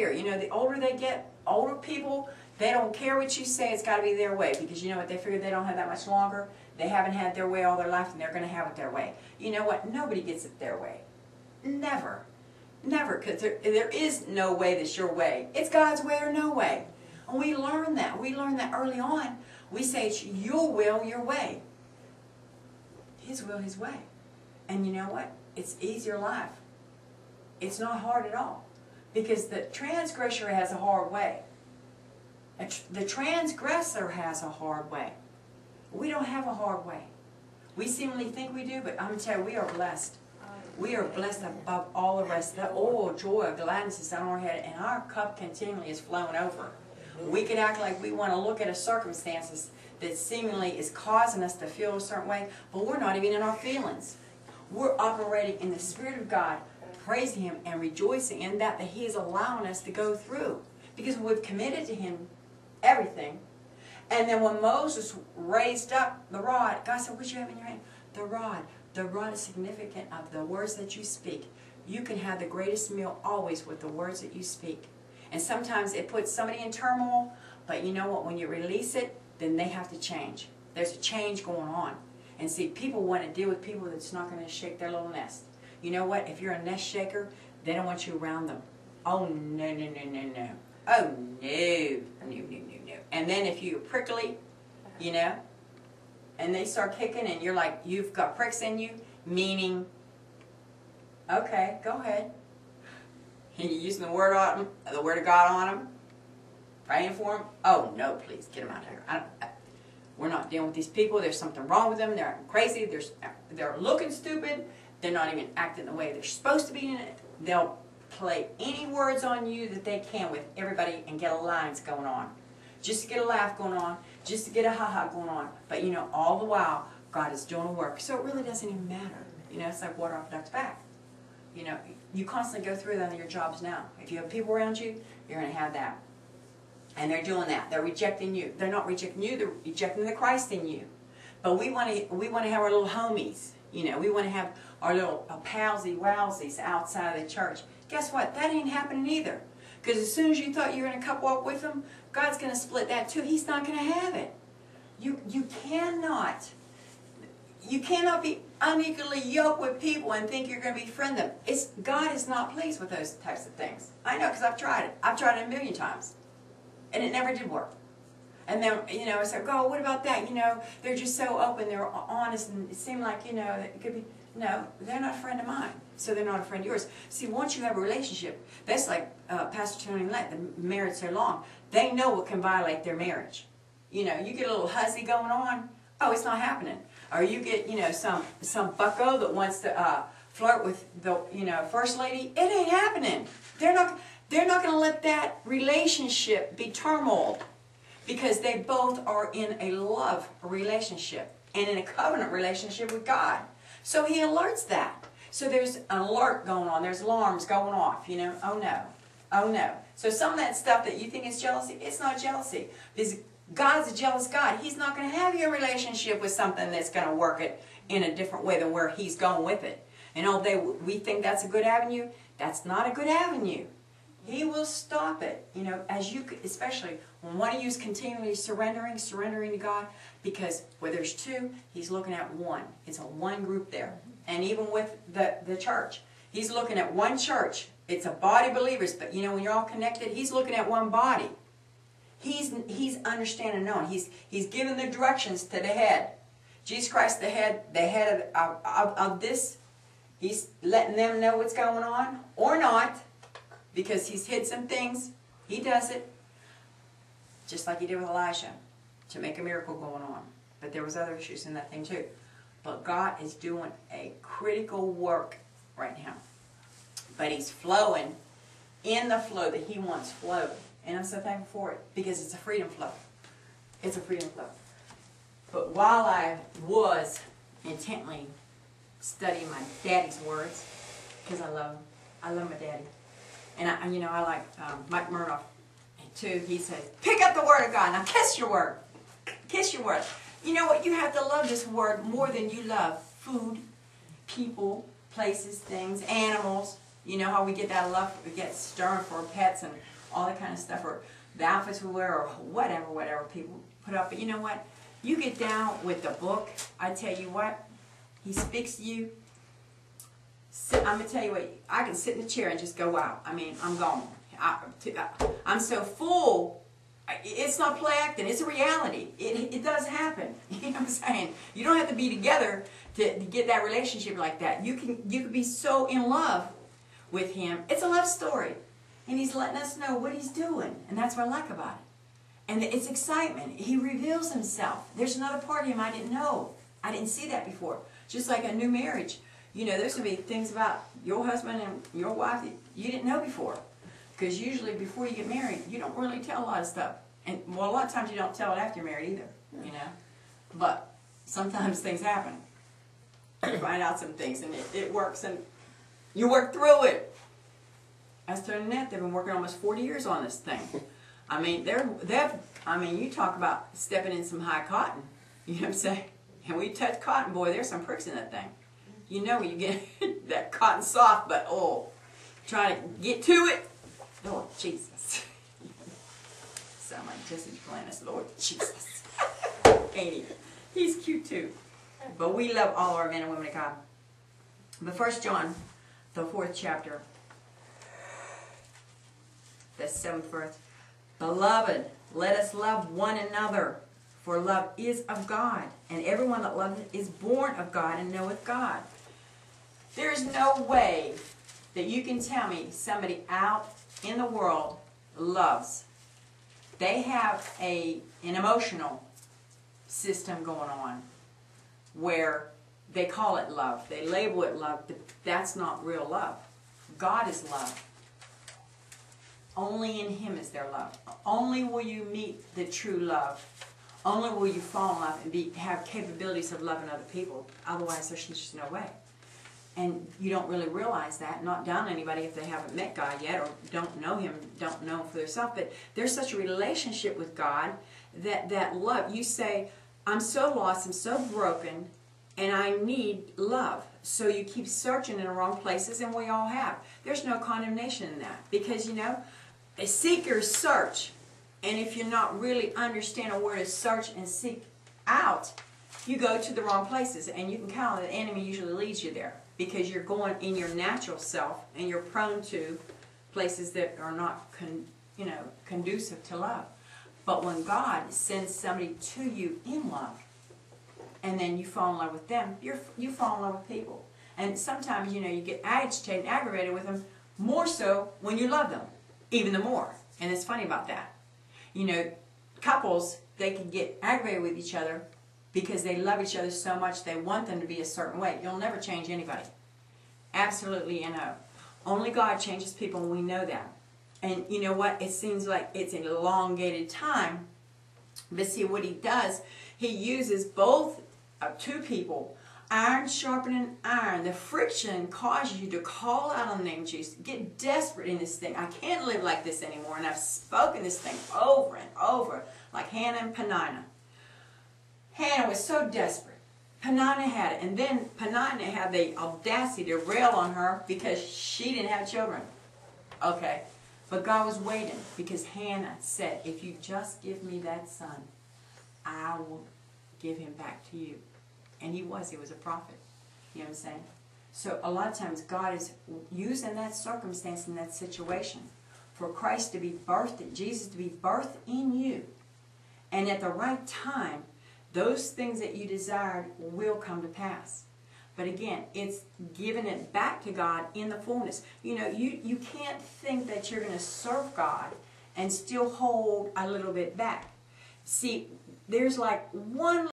You know, the older they get, older people, they don't care what you say, it's got to be their way because you know what? They figure they don't have that much longer. They haven't had their way all their life and they're going to have it their way. You know what? Nobody gets it their way. Never. Never, because there, there is no way that's your way. It's God's way or no way. And we learn that. We learn that early on. We say it's your will, your way. His will, his way. And you know what? It's easier life. It's not hard at all. Because the transgressor has a hard way. The transgressor has a hard way. We don't have a hard way. We seemingly think we do, but I'm going to tell you, we are blessed. We are blessed above all the rest. The oil, joy, gladness is on our head, and our cup continually is flowing over. We can act like we want to look at a circumstances that seemingly is causing us to feel a certain way, but we're not even in our feelings. We're operating in the Spirit of God, praising Him and rejoicing in that that He is allowing us to go through. Because we've committed to Him everything. And then when Moses raised up the rod, God said, what you have in your hand? The rod. The rod is significant of the words that you speak. You can have the greatest meal always with the words that you speak. And sometimes it puts somebody in turmoil, but you know what? When you release it, then they have to change. There's a change going on. And see, people want to deal with people that's not going to shake their little nest. You know what? If you're a nest shaker, they don't want you around them. Oh, no, no, no, no, no. Oh, no. No, no, no, no. And then if you're prickly, you know, and they start kicking and you're like, you've got pricks in you, meaning, okay, go ahead. And you're using the word on them, the word of God on them, praying for them. Oh, no, please, get them out of here. I I, we're not dealing with these people. There's something wrong with them. They're crazy. They're, they're looking stupid. They're not even acting the way they're supposed to be in it. They'll play any words on you that they can with everybody and get a lines going on. Just to get a laugh going on, just to get a ha-ha going on. But you know, all the while, God is doing a work. So it really doesn't even matter. You know, it's like water off a duck's back. You know, you constantly go through that in your jobs now. If you have people around you, you're going to have that. And they're doing that. They're rejecting you. They're not rejecting you. They're rejecting the Christ in you. But we want to we want to have our little homies. You know, we want to have our little uh, palsy wowsies outside of the church. Guess what? That ain't happening either. Because as soon as you thought you were going to couple up with them, God's going to split that too. He's not going to have it. You you cannot you cannot be unequally yoked with people and think you're going to befriend them. It's God is not pleased with those types of things. I know because I've tried it. I've tried it a million times and it never did work. And then, you know, I said, oh, what about that? You know, they're just so open, they're honest, and it seemed like, you know, it could be, no, they're not a friend of mine, so they're not a friend of yours. See, once you have a relationship, that's like uh, Pastor Tony Lett, the married so long, they know what can violate their marriage. You know, you get a little hussy going on, oh, it's not happening. Or you get, you know, some, some bucko that wants to uh, flirt with the, you know, first lady, it ain't happening. They're not, they're not going to let that relationship be turmoiled because they both are in a love relationship and in a covenant relationship with God. So he alerts that. So there's an alert going on. There's alarms going off, you know. Oh no. Oh no. So some of that stuff that you think is jealousy, it's not jealousy. Because God's a jealous God. He's not going to have your relationship with something that's going to work it in a different way than where he's going with it. And although we think that's a good avenue, that's not a good avenue. He will stop it, you know, as you, especially when one of you is continually surrendering, surrendering to God, because where there's two, he's looking at one. It's a one group there. And even with the, the church, he's looking at one church. It's a body of believers, but you know, when you're all connected, he's looking at one body. He's, he's understanding knowing. He's, he's giving the directions to the head. Jesus Christ, the head, the head of, of, of this, he's letting them know what's going on, or not because he's hid some things. He does it, just like he did with Elijah, to make a miracle going on. But there was other issues in that thing too. But God is doing a critical work right now. But he's flowing in the flow that he wants flowed. And I'm so thankful for it because it's a freedom flow. It's a freedom flow. But while I was intently studying my daddy's words, because I love him, I love my daddy. And I, you know, I like um, Mike Murdock too. He says, pick up the word of God. Now kiss your word. Kiss your word. You know what? You have to love this word more than you love food, people, places, things, animals. You know how we get that love, we get stern for pets and all that kind of stuff, or the outfits we wear, or whatever, whatever people put up. But you know what? You get down with the book, I tell you what, he speaks to you. Sit, I'm gonna tell you what, I can sit in the chair and just go out. I mean, I'm gone. I, uh, I'm so full it's not play acting, it's a reality. It, it does happen. You know what I'm saying? You don't have to be together to, to get that relationship like that. You can you can be so in love with him. It's a love story. And he's letting us know what he's doing. And that's what I like about it. And it's excitement. He reveals himself. There's another part of him I didn't know. I didn't see that before. Just like a new marriage. You know, there's going to be things about your husband and your wife that you didn't know before. Because usually before you get married, you don't really tell a lot of stuff. And well, a lot of times you don't tell it after you're married either, you know. But sometimes things happen. You find out some things and it, it works and you work through it. As to Annette, they've been working almost 40 years on this thing. I mean, they're, they've, I mean, you talk about stepping in some high cotton. You know what I'm saying? And we touch cotton, boy, there's some pricks in that thing. You know you get that cotton soft, but oh, trying to get to it, Lord Jesus. Sound like Jesse Duplantis, Lord Jesus. Ain't he? He's cute too. But we love all our men and women of God. But First John, the fourth chapter, the seventh verse. Beloved, let us love one another, for love is of God, and everyone that loveth is born of God and knoweth God. There is no way that you can tell me somebody out in the world loves. They have a an emotional system going on where they call it love. They label it love, but that's not real love. God is love. Only in Him is there love. Only will you meet the true love. Only will you fall in love and be, have capabilities of loving other people. Otherwise, there's just no way and you don't really realize that, not down anybody if they haven't met God yet or don't know Him, don't know Him for themselves. But there's such a relationship with God that that love. You say, "I'm so lost, I'm so broken, and I need love." So you keep searching in the wrong places, and we all have. There's no condemnation in that because you know, a seeker search, and if you're not really understanding where to search and seek out, you go to the wrong places, and you can count the enemy usually leads you there because you're going in your natural self and you're prone to places that are not con, you know conducive to love. But when God sends somebody to you in love, and then you fall in love with them, you you fall in love with people. And sometimes you know you get agitated and aggravated with them more so when you love them, even the more. And it's funny about that. You know, couples they can get aggravated with each other because they love each other so much they want them to be a certain way. You'll never change anybody. Absolutely, you know. Only God changes people, and we know that. And you know what? It seems like it's an elongated time. But see, what he does, he uses both uh, two people. Iron sharpening iron. The friction causes you to call out on the name of Jesus. Get desperate in this thing. I can't live like this anymore. And I've spoken this thing over and over, like Hannah and Peninnah. Hannah was so desperate. Peninnah had it. And then Peninnah had the audacity to rail on her because she didn't have children. Okay. But God was waiting because Hannah said, if you just give me that son, I will give him back to you. And he was. He was a prophet. You know what I'm saying? So a lot of times God is using that circumstance in that situation for Christ to be birthed, Jesus to be birthed in you. And at the right time, those things that you desired will come to pass. But again, it's giving it back to God in the fullness. You know, you, you can't think that you're going to serve God and still hold a little bit back. See, there's like one